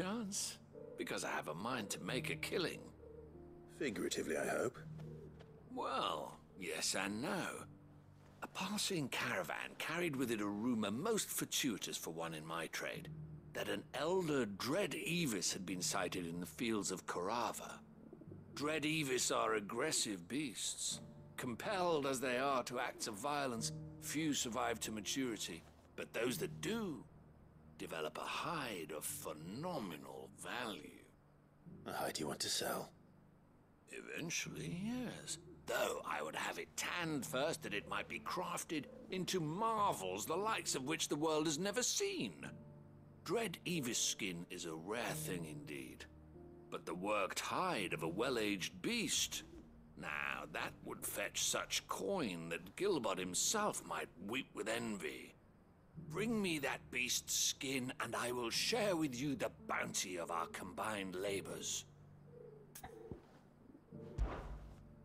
chance? Because I have a mind to make a killing. Figuratively, I hope. Well, yes and no. A passing caravan carried with it a rumor most fortuitous for one in my trade that an elder Dread Evis had been sighted in the fields of Korava. Dread Evis are aggressive beasts. Compelled as they are to acts of violence, few survive to maturity, but those that do develop a hide of phenomenal value. A hide you want to sell? Eventually, yes. Though I would have it tanned first that it might be crafted into marvels the likes of which the world has never seen. Dread Evis skin is a rare thing indeed. But the worked hide of a well-aged beast... Now, that would fetch such coin that Gilbert himself might weep with envy. Bring me that beast's skin, and I will share with you the bounty of our combined labors.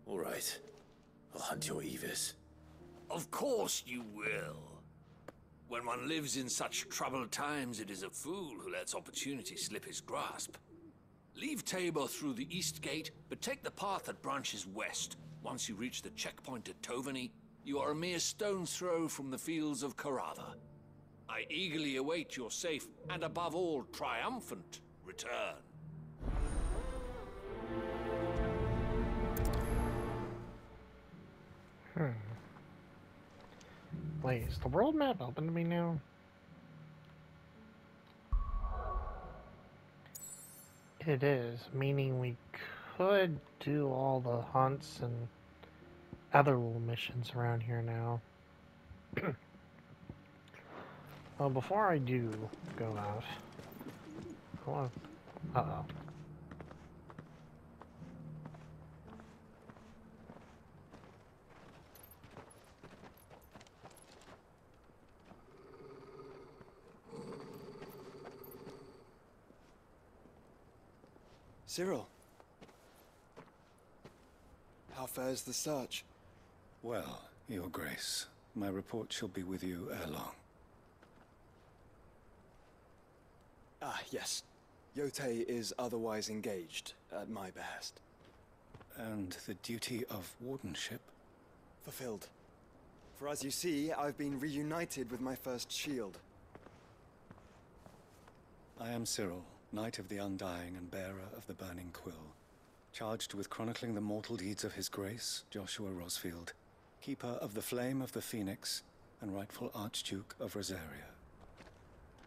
All right. I'll hunt your Evis. Of course you will. When one lives in such troubled times, it is a fool who lets opportunity slip his grasp. Leave Tabor through the east gate, but take the path that branches west. Once you reach the checkpoint at Tovani, you are a mere stone's throw from the fields of Korava. I eagerly await your safe, and above all, triumphant return. Hmm. Wait, is the world map open to me now? It is, meaning we could do all the hunts and other little missions around here now. well, before I do go out, I want. Uh oh. Cyril. How fares the search? Well, Your Grace, my report shall be with you ere long. Ah, yes. Jote is otherwise engaged, at my behest. And the duty of wardenship? Fulfilled. For as you see, I've been reunited with my first shield. I am Cyril, Knight of the Undying and bearer of the Burning Quill, charged with chronicling the mortal deeds of His Grace, Joshua Rosfield, keeper of the Flame of the Phoenix and rightful Archduke of Rosaria.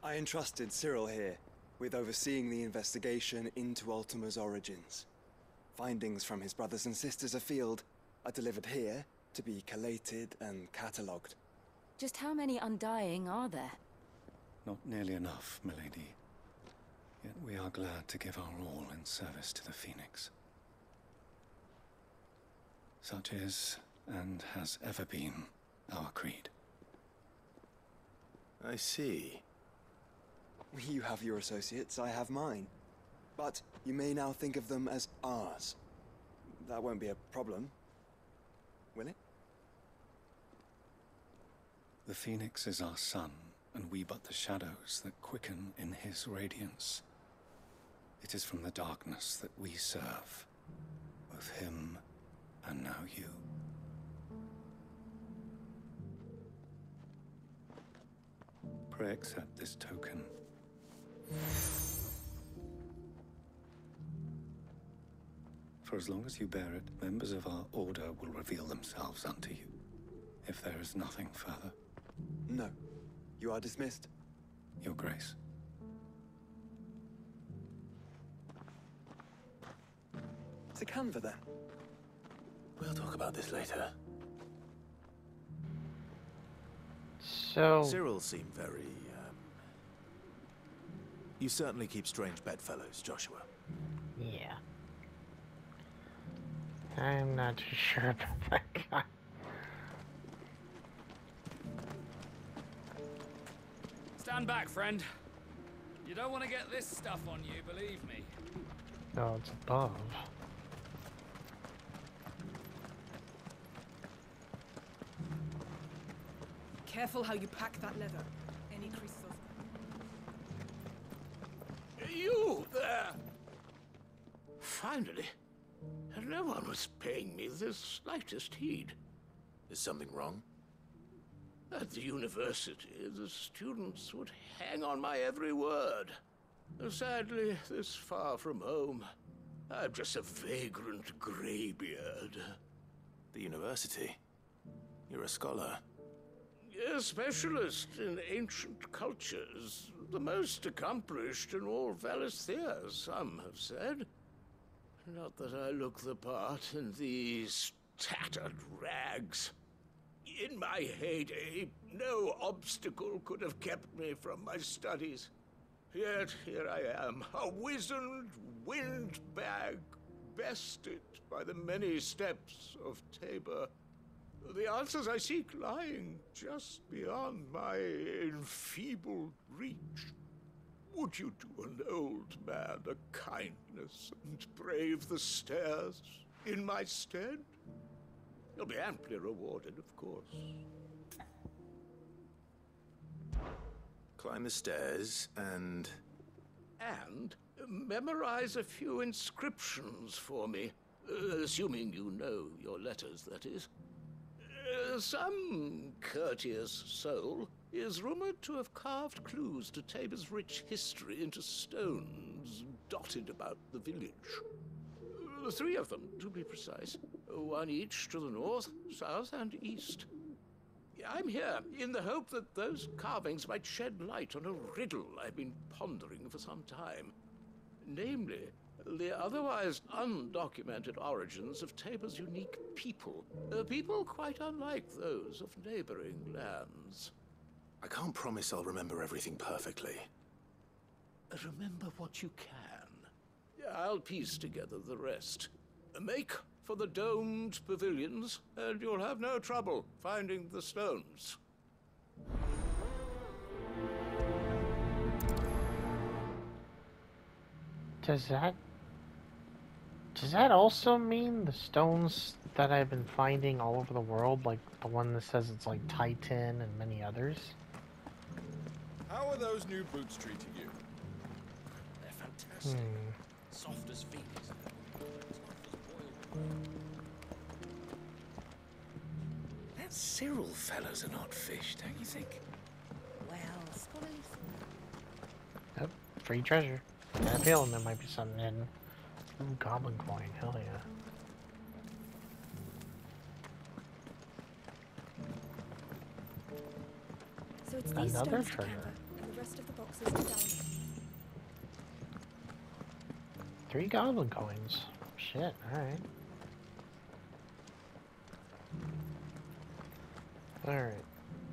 I entrusted Cyril here with overseeing the investigation into Ultima's origins. Findings from his brothers and sisters afield are delivered here to be collated and catalogued. Just how many Undying are there? Not nearly enough, milady. Yet we are glad to give our all in service to the Phoenix. Such is, and has ever been, our creed. I see. You have your associates, I have mine. But you may now think of them as ours. That won't be a problem, will it? The Phoenix is our sun, and we but the shadows that quicken in his radiance. It is from the darkness that we serve, both him and now you. Pray accept this token. For as long as you bear it, members of our order will reveal themselves unto you. If there is nothing further. No. You are dismissed. Your Grace. To Kanver then. We'll talk about this later. So, Cyril seemed very. You certainly keep strange bedfellows, Joshua. yeah. I'm not too sure about that guy. Stand back, friend. You don't want to get this stuff on you, believe me. No, it's above. Careful how you pack that leather. Finally. And no one was paying me the slightest heed. Is something wrong? At the university, the students would hang on my every word. Sadly, this far from home, I'm just a vagrant greybeard. The university? You're a scholar. A specialist in ancient cultures. The most accomplished in all Valisthea, some have said. Not that I look the part in these tattered rags. In my heyday, no obstacle could have kept me from my studies. Yet here I am, a wizened windbag, bested by the many steps of Tabor. The answers I seek lying just beyond my enfeebled reach. Would you do an old man a kindness and brave the stairs in my stead? You'll be amply rewarded, of course. Climb the stairs and. And memorize a few inscriptions for me. Uh, assuming you know your letters, that is. Uh, some courteous soul is rumored to have carved clues to Tabor's rich history into stones dotted about the village. Uh, three of them, to be precise. One each to the north, south, and east. I'm here in the hope that those carvings might shed light on a riddle I've been pondering for some time. Namely, the otherwise undocumented origins of Tabor's unique people. A people quite unlike those of neighboring lands. I can't promise I'll remember everything perfectly. Remember what you can. I'll piece together the rest. Make for the domed pavilions, and you'll have no trouble finding the stones. Does that... Does that also mean the stones that I've been finding all over the world, like the one that says it's like Titan and many others? How are those new boots treating you? They're fantastic. Hmm. Soft as feet. That Cyril fellow's an odd fish, don't you think? Well, scholarly Yep, free treasure. I have a feeling there might be something hidden. Ooh, goblin coin, hell yeah. To down. Three goblin coins. Shit, alright. Alright.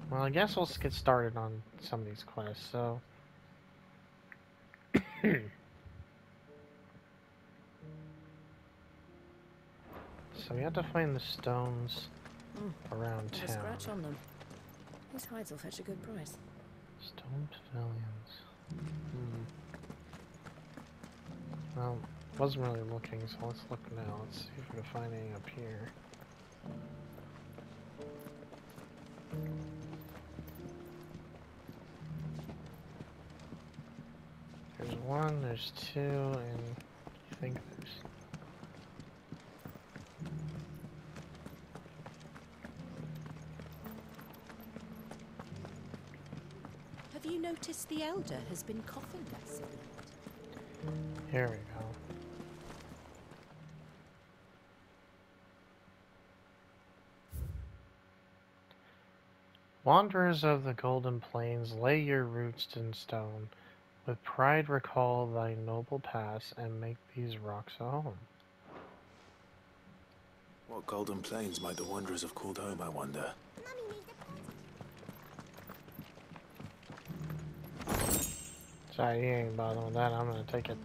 Well, I guess we'll get started on some of these quests, so... so we have to find the stones around Not a town. These hides will fetch a good price. Stone pavilions. Hmm. Well, wasn't really looking, so let's look now. Let's see if we can find any up here. There's one, there's two, and I think there's. Have you noticed the Elder has been coughing that silly? Here we go. Wanderers of the Golden Plains, lay your roots in stone. With pride recall thy noble past and make these rocks a home. What golden plains might the wanderers have called home, I wonder? Sorry, you ain't bothering with that. I'm gonna take it.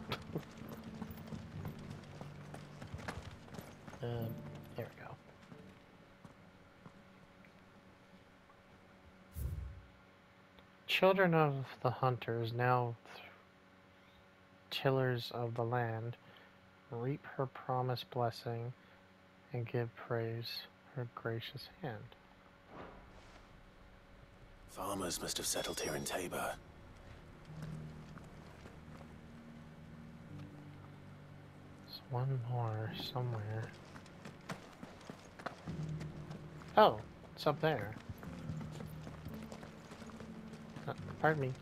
there we go. Children of the hunters, now tillers of the land, reap her promised blessing and give praise her gracious hand. Farmers must have settled here in Tabor. One more somewhere. Oh, it's up there. Uh, pardon me.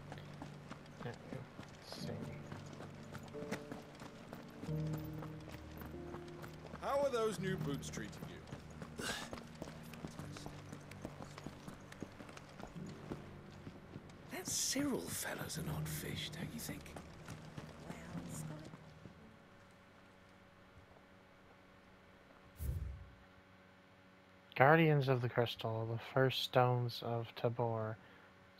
Uh, Let's see. How are those new boots treating you? That Cyril fellow's an odd fish, don't you think? Guardians of the Crystal, the first stones of Tabor,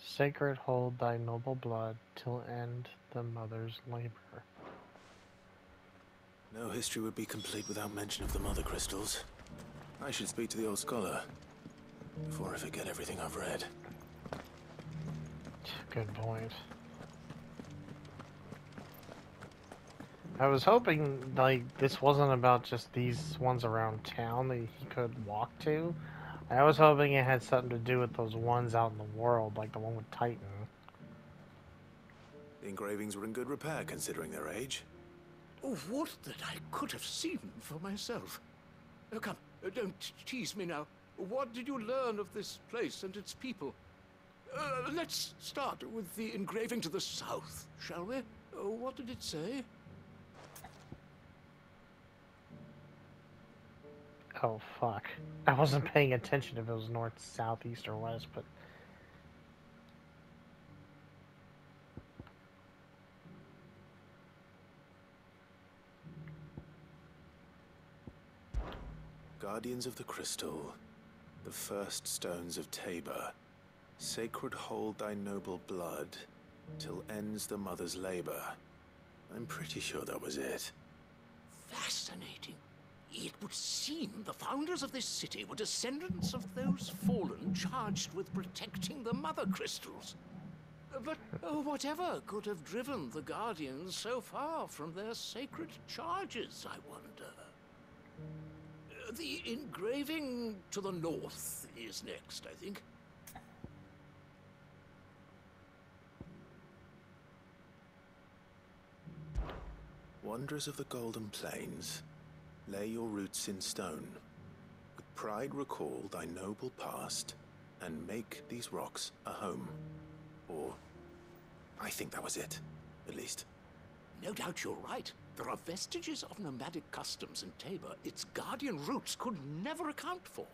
sacred hold thy noble blood till end the mother's labor. No history would be complete without mention of the Mother Crystals. I should speak to the old scholar before I forget everything I've read. Good point. I was hoping like this wasn't about just these ones around town that he could walk to. I was hoping it had something to do with those ones out in the world, like the one with Titan. The engravings were in good repair considering their age. Oh, what that I could have seen for myself. Oh, come, uh, don't tease me now. What did you learn of this place and its people? Uh, let's start with the engraving to the south, shall we? Uh, what did it say? Oh fuck. I wasn't paying attention if it was north, south, east, or west, but Guardians of the Crystal, the first stones of Tabor, sacred hold thy noble blood till ends the mother's labor. I'm pretty sure that was it. Fascinating. It would seem the founders of this city were descendants of those fallen charged with protecting the mother crystals. But oh, whatever could have driven the Guardians so far from their sacred charges, I wonder? The engraving to the north is next, I think. Wanderers of the Golden Plains, lay your roots in stone. With pride recall thy noble past, and make these rocks a home. Or, I think that was it, at least. No doubt you're right. There are vestiges of nomadic customs in Tabor its guardian roots could never account for.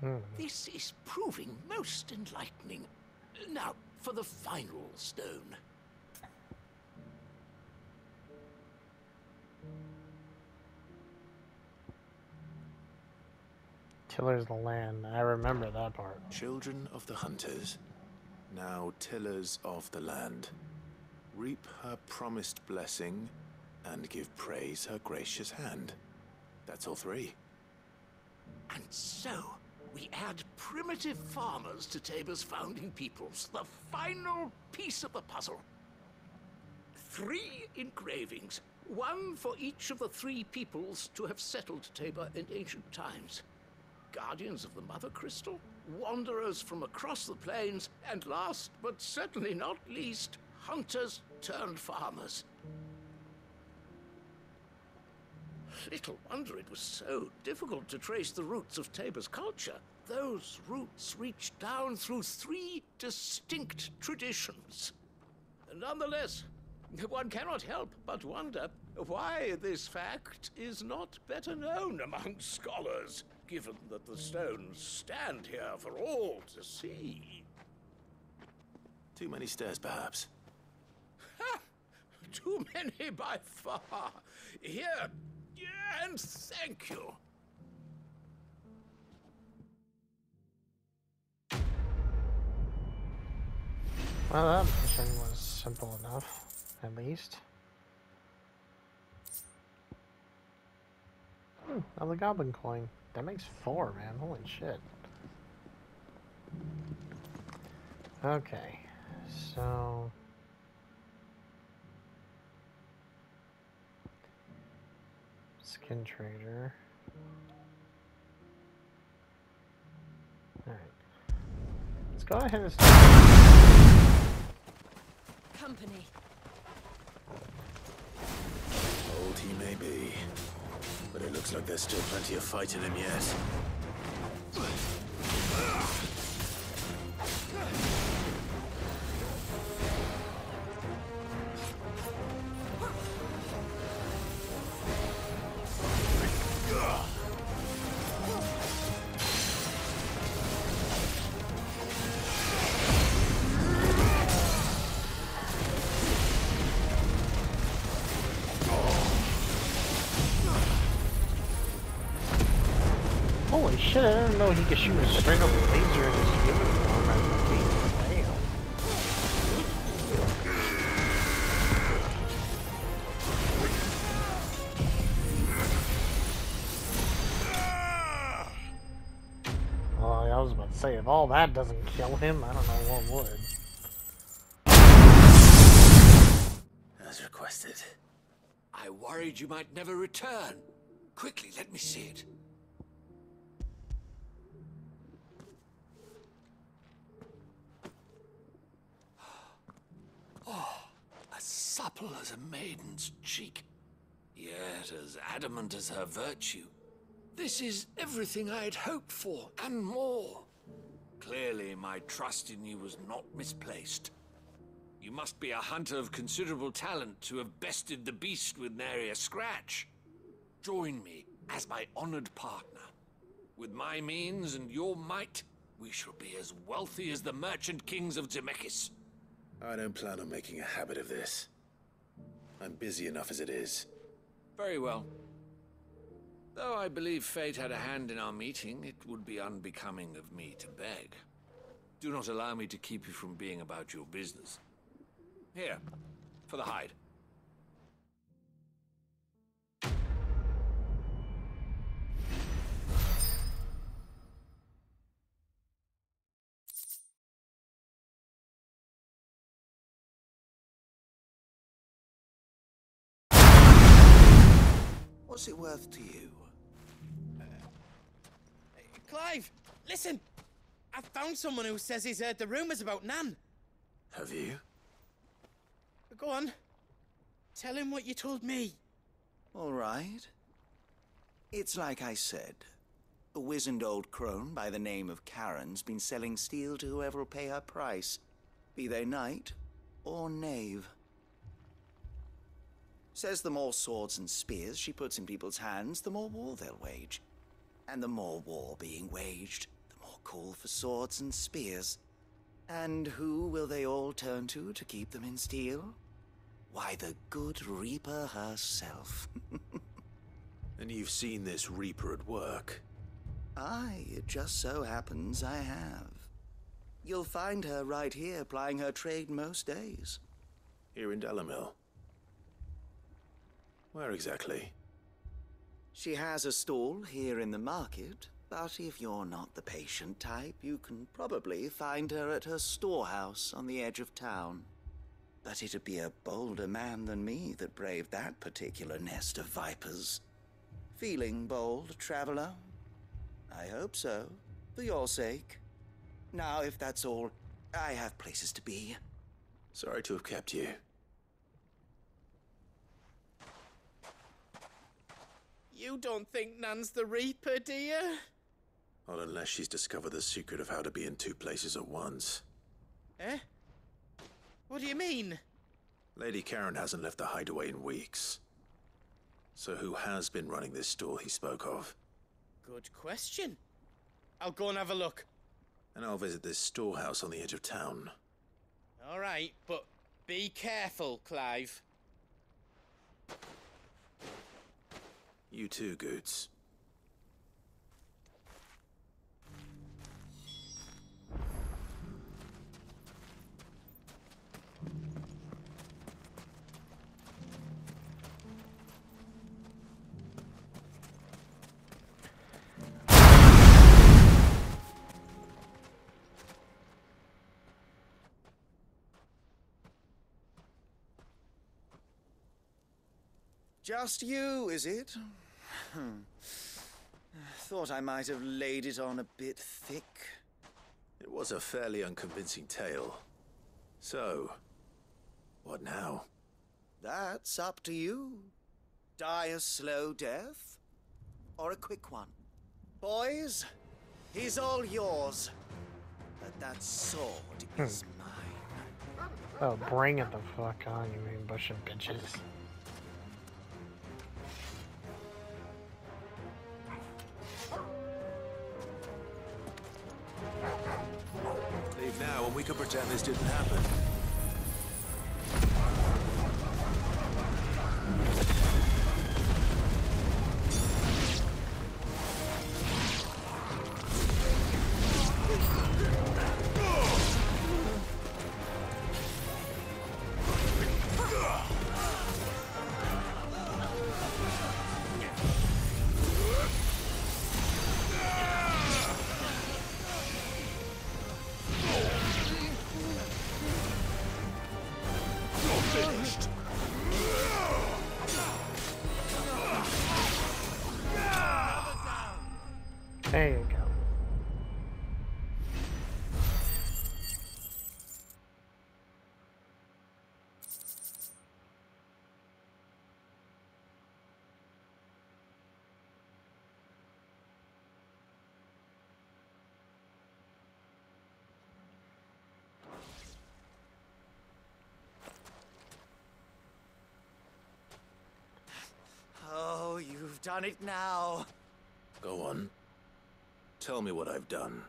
Hmm. This is proving most enlightening. Now, for the final stone. Tiller's of the land. I remember that part. Children of the hunters, now tillers of the land, reap her promised blessing and give praise her gracious hand. That's all three. And so, we add primitive farmers to Tabor's founding peoples, the final piece of the puzzle. Three engravings, one for each of the three peoples to have settled Tabor in ancient times. Guardians of the Mother Crystal, wanderers from across the plains, and last but certainly not least, hunters turned farmers. Little wonder it was so difficult to trace the roots of Tabor's culture. Those roots reach down through three distinct traditions. Nonetheless, one cannot help but wonder why this fact is not better known among scholars, given that the stones stand here for all to see. Too many stairs, perhaps. Ha! Too many by far. Here, and thank you. Well, that mission was simple enough, at least. Hmm, another goblin coin. That makes four, man. Holy shit. Okay, so... Skin trader. Alright. Let's go ahead and start. There's still plenty of fight in him yet. Shit, know he could shoot a straight up laser in his uniform as a team. Damn. Well, I was about to say, if all that doesn't kill him, I don't know what would. As requested. I worried you might never return. Quickly, let me see it. Supple as a maiden's cheek, yet as adamant as her virtue. This is everything I had hoped for, and more. Clearly, my trust in you was not misplaced. You must be a hunter of considerable talent to have bested the beast with nary a scratch. Join me as my honored partner. With my means and your might, we shall be as wealthy as the merchant kings of Zemeckis. I don't plan on making a habit of this. I'm busy enough as it is. Very well. Though I believe fate had a hand in our meeting, it would be unbecoming of me to beg. Do not allow me to keep you from being about your business. Here, for the hide. What's it worth to you? Uh, Clive, listen! I've found someone who says he's heard the rumors about Nan. Have you? Go on. Tell him what you told me. All right. It's like I said. A wizened old crone by the name of Charon's been selling steel to whoever'll pay her price, be they knight or knave. Says the more swords and spears she puts in people's hands, the more war they'll wage. And the more war being waged, the more call for swords and spears. And who will they all turn to to keep them in steel? Why, the good Reaper herself. And you've seen this Reaper at work. Aye, it just so happens I have. You'll find her right here plying her trade most days. Here in Dalimil. Where exactly? She has a stall here in the market, but if you're not the patient type, you can probably find her at her storehouse on the edge of town. But it'd be a bolder man than me that braved that particular nest of vipers. Feeling bold, traveler? I hope so, for your sake. Now, if that's all, I have places to be. Sorry to have kept you. You don't think Nan's the Reaper, do you? Not unless she's discovered the secret of how to be in two places at once. Eh? What do you mean? Lady Charon hasn't left the hideaway in weeks. So who has been running this store he spoke of? Good question. I'll go and have a look. And I'll visit this storehouse on the edge of town. All right, but be careful, Clive. You too, Goots. Just you, is it? Hmm. Thought I might have laid it on a bit thick. It was a fairly unconvincing tale. So, what now? That's up to you. Die a slow death? Or a quick one? Boys, he's all yours. But that sword is mine. Oh, bring it the fuck on, you ambushing bitches. Now and we can pretend this didn't happen. Done it now. Go on. Tell me what I've done.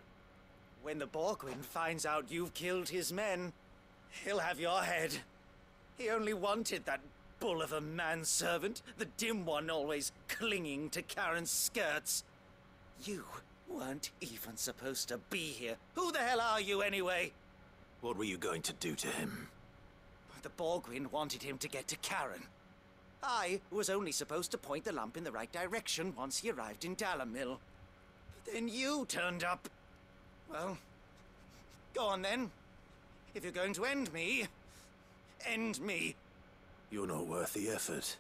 When the Borgwyn finds out you've killed his men, he'll have your head. He only wanted that bull of a manservant, the dim one always clinging to Charon's skirts. You weren't even supposed to be here. Who the hell are you anyway? What were you going to do to him? The Borgwyn wanted him to get to Karen. I was only supposed to point the lamp in the right direction once he arrived in Dalimil. Then you turned up. Well, go on then. If you're going to end me, end me. You're not worth the effort.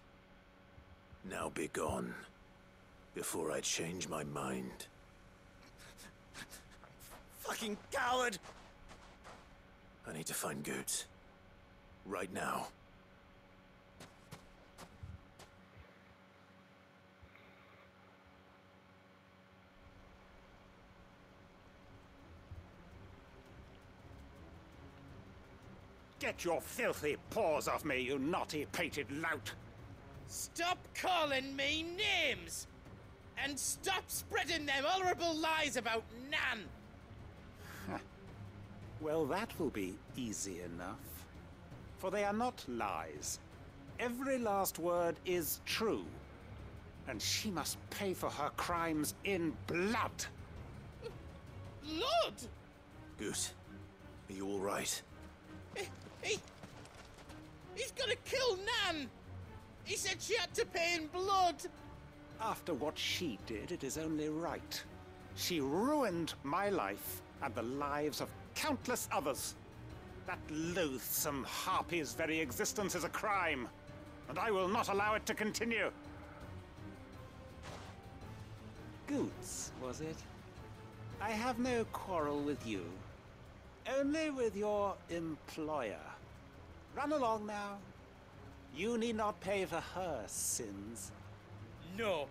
Now be gone. Before I change my mind. Fucking coward! I need to find Goots. Right now. Get your filthy paws off me, you naughty pated lout! Stop calling me names! And stop spreading them horrible lies about Nan! Well, that will be easy enough. For they are not lies. Every last word is true. And she must pay for her crimes in blood. Lord! Goose, are you all right? Eh, He, he... He's gonna kill Nan! He said she had to pay in blood! After what she did, it is only right. She ruined my life and the lives of countless others. That loathsome harpy's very existence is a crime, and I will not allow it to continue. Goots, was it? I have no quarrel with you. Only with your employer. Run along now. You need not pay for her sins. No.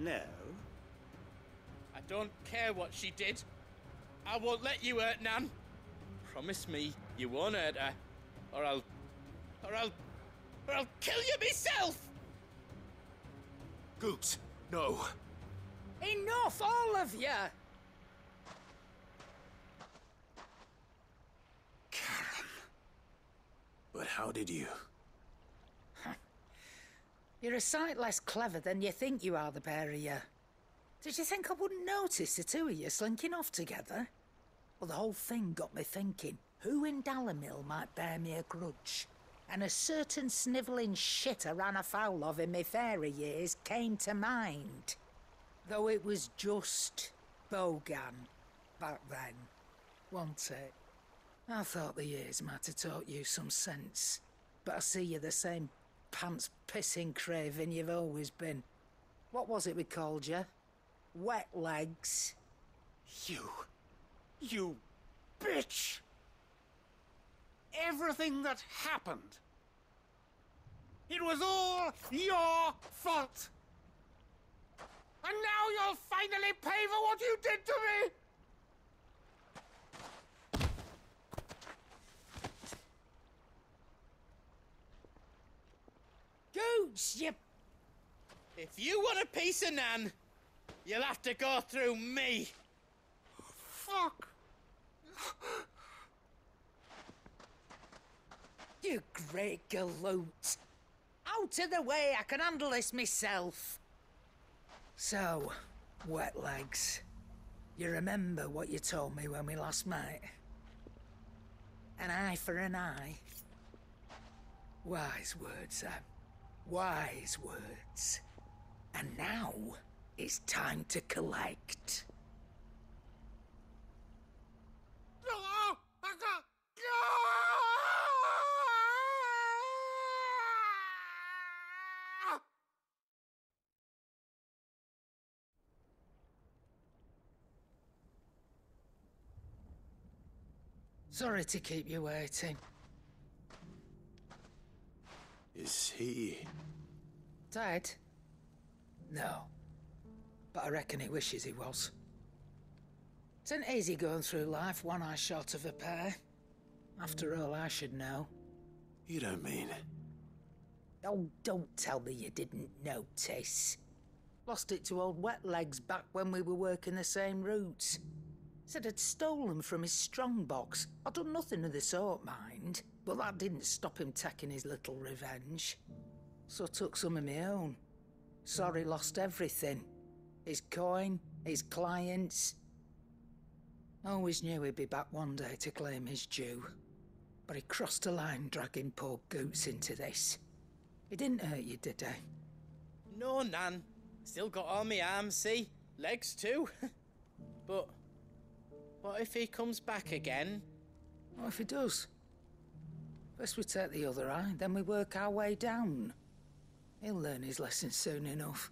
No? I don't care what she did. I won't let you hurt Nan. Promise me you won't hurt her, or I'll, or I'll, or I'll kill you myself. Goots, no. Enough, all of you! But how did you? You're a sight less clever than you think you are, the pair of you. Did you think I wouldn't notice the two of you slinking off together? Well, the whole thing got me thinking. Who in Dalimil might bear me a grudge? And a certain snivelling shit I ran afoul of in my fairy years came to mind. Though it was just Bogan back then, wasn't it? I thought the years might have taught you some sense, but I see you're the same pants pissing craven you've always been. What was it we called you? Wet legs. You. You bitch! Everything that happened. It was all your fault. And now you'll finally pay for what you did to me! Gooch, you... If you want a piece of Nan, you'll have to go through me. Fuck! You great galoot. Out of the way, I can handle this myself. So, wet legs. You remember what you told me when we last met? An eye for an eye. Wise words, Sam. Wise words. And now, it's time to collect. Sorry to keep you waiting. Is he... Dead? No. But I reckon he wishes he was. It ain't easy going through life one eye short of a pair. After all, I should know. You don't mean... Oh, don't tell me you didn't notice. Lost it to old Wet Legs back when we were working the same routes. Said I'd stolen from his strongbox. I'd done nothing of the sort, mind. But that didn't stop him taking his little revenge. So I took some of my own. Sorry lost everything. His coin, his clients. Always knew he'd be back one day to claim his due. But he crossed a line dragging poor Goots into this. He didn't hurt you, did he? No, Nan. Still got all my arms, see? Legs too. but what if he comes back again? What if he does? First we take the other eye, then we work our way down. He'll learn his lesson soon enough.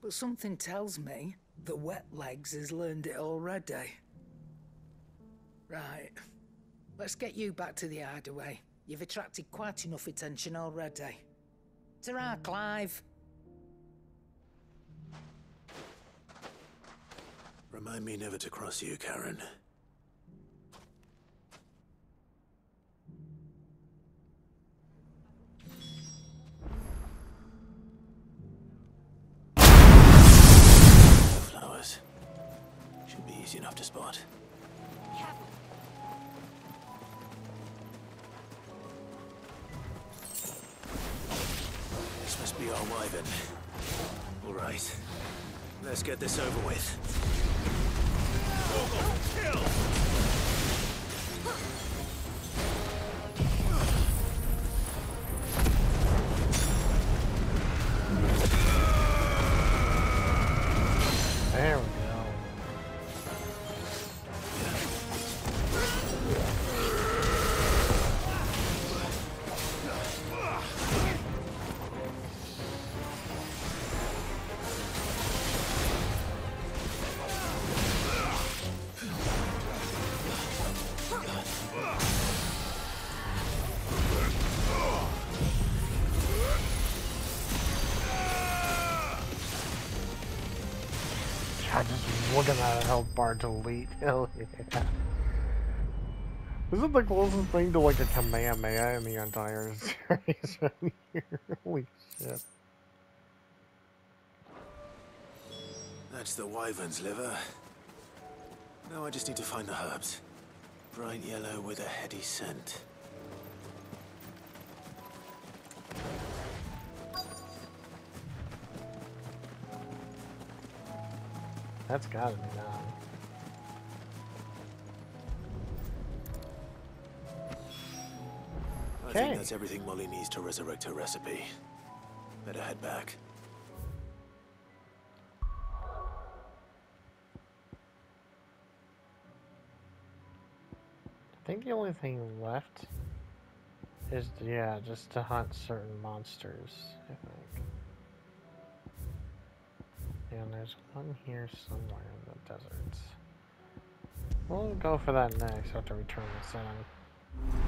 But something tells me the wet legs has learned it already. Right. Let's get you back to the hideaway. You've attracted quite enough attention already. ta Clive. Remind me never to cross you, Charon. Easy enough to spot. This must be our wyvern. All right. Let's get this over with. There looking at a health bar delete. Hell yeah. This is the closest thing to like a Kamehameha in the entire series right here. Holy shit. That's the wyvern's liver. Now I just need to find the herbs. Bright yellow with a heady scent. That's gotta be done. I Okay. think that's everything Molly needs to resurrect her recipe. Better head back. I think the only thing left is, yeah, just to hunt certain monsters, I think. And there's one here somewhere in the deserts. We'll go for that next after we turn this in.